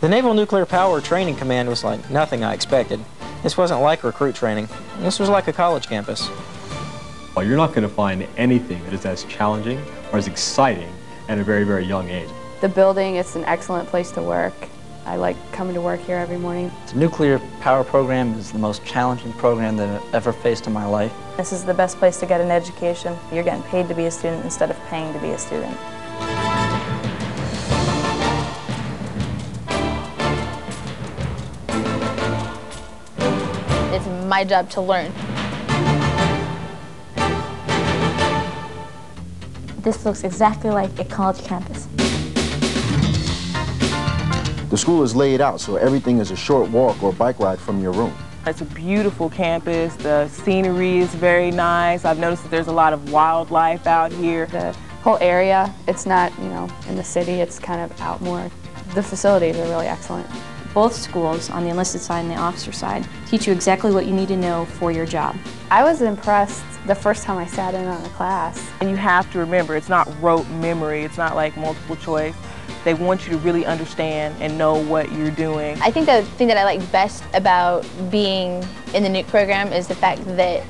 The Naval Nuclear Power Training Command was like nothing I expected. This wasn't like recruit training. This was like a college campus. Well, you're not going to find anything that is as challenging or as exciting at a very, very young age. The building, it's an excellent place to work. I like coming to work here every morning. The nuclear power program is the most challenging program that I've ever faced in my life. This is the best place to get an education. You're getting paid to be a student instead of paying to be a student. My job to learn. This looks exactly like a college campus. The school is laid out so everything is a short walk or bike ride from your room. It's a beautiful campus. The scenery is very nice. I've noticed that there's a lot of wildlife out here. The whole area, it's not, you know, in the city, it's kind of out more. The facilities are really excellent. Both schools, on the enlisted side and the officer side, teach you exactly what you need to know for your job. I was impressed the first time I sat in on a class. And you have to remember, it's not rote memory. It's not like multiple choice. They want you to really understand and know what you're doing. I think the thing that I like best about being in the nuke program is the fact that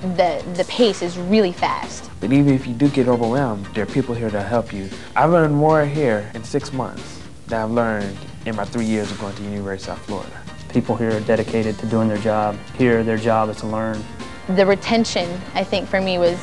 the, the pace is really fast. But even if you do get overwhelmed, there are people here to help you. I've learned more here in six months than I've learned in my three years of going to University of South Florida. People here are dedicated to doing their job. Here, their job is to learn. The retention, I think, for me was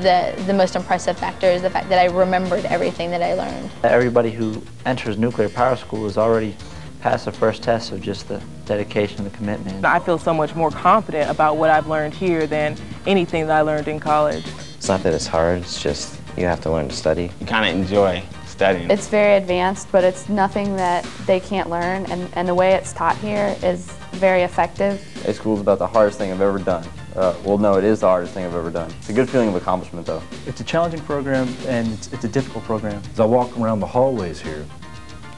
the, the most impressive factor is the fact that I remembered everything that I learned. Everybody who enters nuclear power school has already passed the first test of just the dedication, the commitment. I feel so much more confident about what I've learned here than anything that I learned in college. It's not that it's hard, it's just you have to learn to study. You kind of enjoy studying. It's very advanced, but it's nothing that they can't learn, and, and the way it's taught here is very effective. A school's about the hardest thing I've ever done. Uh, well, no, it is the hardest thing I've ever done. It's a good feeling of accomplishment, though. It's a challenging program, and it's, it's a difficult program. As I walk around the hallways here,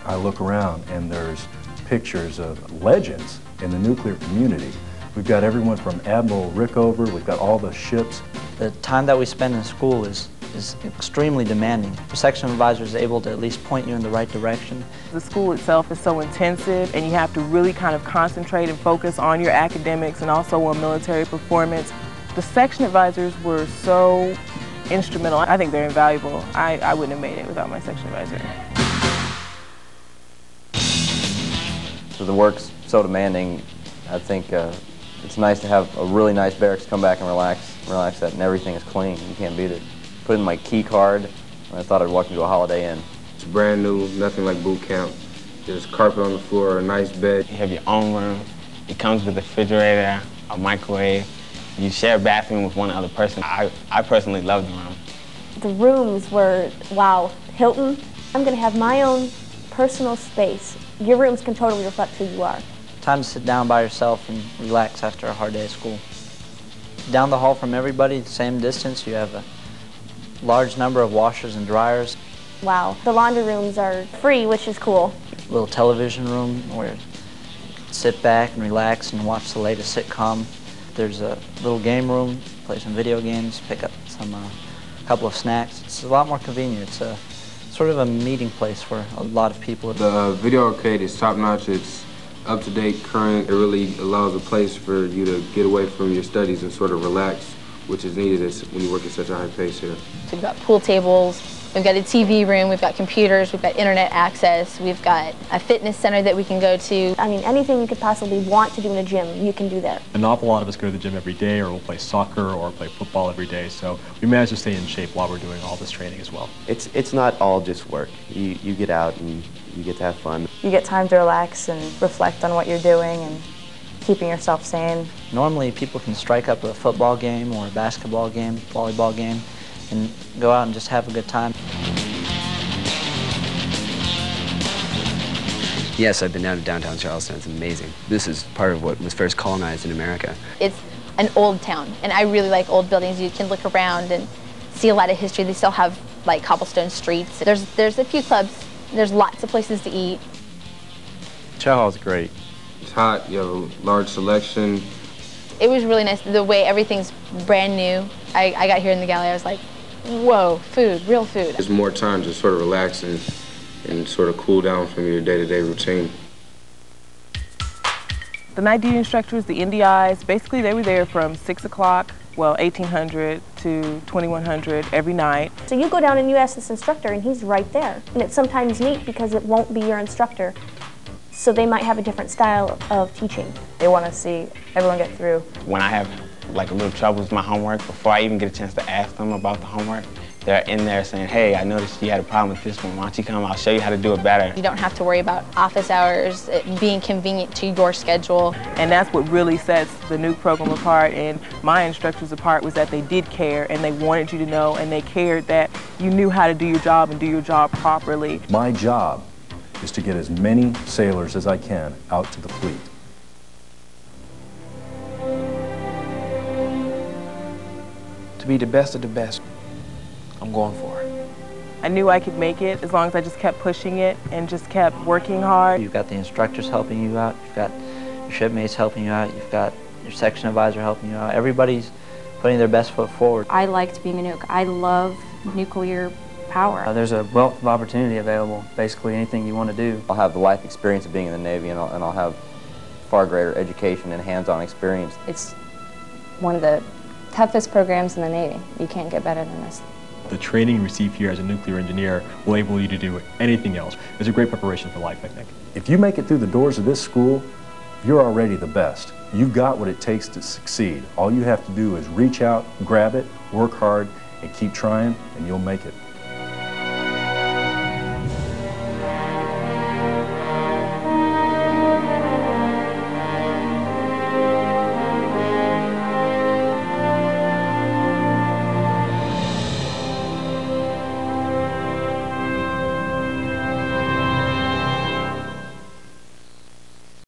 I look around, and there's pictures of legends in the nuclear community. We've got everyone from Admiral Rickover, we've got all the ships. The time that we spend in school is is extremely demanding. The section advisor is able to at least point you in the right direction. The school itself is so intensive and you have to really kind of concentrate and focus on your academics and also on military performance. The section advisors were so instrumental. I think they're invaluable. I, I wouldn't have made it without my section advisor. So the work's so demanding, I think uh, it's nice to have a really nice barracks come back and relax, relax at and everything is clean. You can't beat it put in my key card, and I thought I'd walk into a Holiday Inn. It's brand new, nothing like boot camp. There's carpet on the floor, a nice bed. You have your own room. It comes with a refrigerator, a microwave. You share a bathroom with one other person. I, I personally love the room. The rooms were, wow, Hilton. I'm going to have my own personal space. Your rooms can totally reflect who you are. Time to sit down by yourself and relax after a hard day of school. Down the hall from everybody, the same distance, you have a large number of washers and dryers. Wow, the laundry rooms are free, which is cool. Little television room where you sit back and relax and watch the latest sitcom. There's a little game room, play some video games, pick up some, uh, couple of snacks. It's a lot more convenient. It's a sort of a meeting place for a lot of people. The uh, video arcade is top notch. It's up to date, current. It really allows a place for you to get away from your studies and sort of relax which is needed is when you work at such a high pace here. So we've got pool tables, we've got a TV room, we've got computers, we've got internet access, we've got a fitness center that we can go to. I mean, anything you could possibly want to do in a gym, you can do there. An awful lot of us go to the gym every day, or we'll play soccer or play football every day, so we manage to stay in shape while we're doing all this training as well. It's, it's not all just work. You, you get out and you get to have fun. You get time to relax and reflect on what you're doing and keeping yourself sane. Normally people can strike up a football game or a basketball game, volleyball game, and go out and just have a good time. Yes, I've been down to downtown Charleston. It's amazing. This is part of what was first colonized in America. It's an old town, and I really like old buildings. You can look around and see a lot of history. They still have like cobblestone streets. There's there's a few clubs. There's lots of places to eat. Chow Hall's great. It's hot, you have a large selection. It was really nice, the way everything's brand new. I, I got here in the galley, I was like, whoa, food, real food. There's more time to sort of relax and, and sort of cool down from your day-to-day -day routine. The night duty instructors, the NDIs, basically they were there from 6 o'clock, well, 1800 to 2100 every night. So you go down and you ask this instructor and he's right there. And it's sometimes neat because it won't be your instructor. So they might have a different style of teaching. They want to see everyone get through. When I have like a little trouble with my homework, before I even get a chance to ask them about the homework, they're in there saying, hey, I noticed you had a problem with this one. Why don't you come? I'll show you how to do it better. You don't have to worry about office hours, it being convenient to your schedule. And that's what really sets the new program apart and my instructors apart was that they did care and they wanted you to know and they cared that you knew how to do your job and do your job properly. My job is to get as many sailors as I can out to the fleet. To be the best of the best, I'm going for it. I knew I could make it as long as I just kept pushing it and just kept working hard. You've got the instructors helping you out, you've got your shipmates helping you out, you've got your section advisor helping you out. Everybody's putting their best foot forward. I liked being a nuke. I love nuclear power. Uh, there's a wealth of opportunity available, basically anything you want to do. I'll have the life experience of being in the Navy and I'll, and I'll have far greater education and hands-on experience. It's one of the toughest programs in the Navy. You can't get better than this. The training you receive here as a nuclear engineer will enable you to do anything else. It's a great preparation for life, I think. If you make it through the doors of this school, you're already the best. You've got what it takes to succeed. All you have to do is reach out, grab it, work hard, and keep trying, and you'll make it.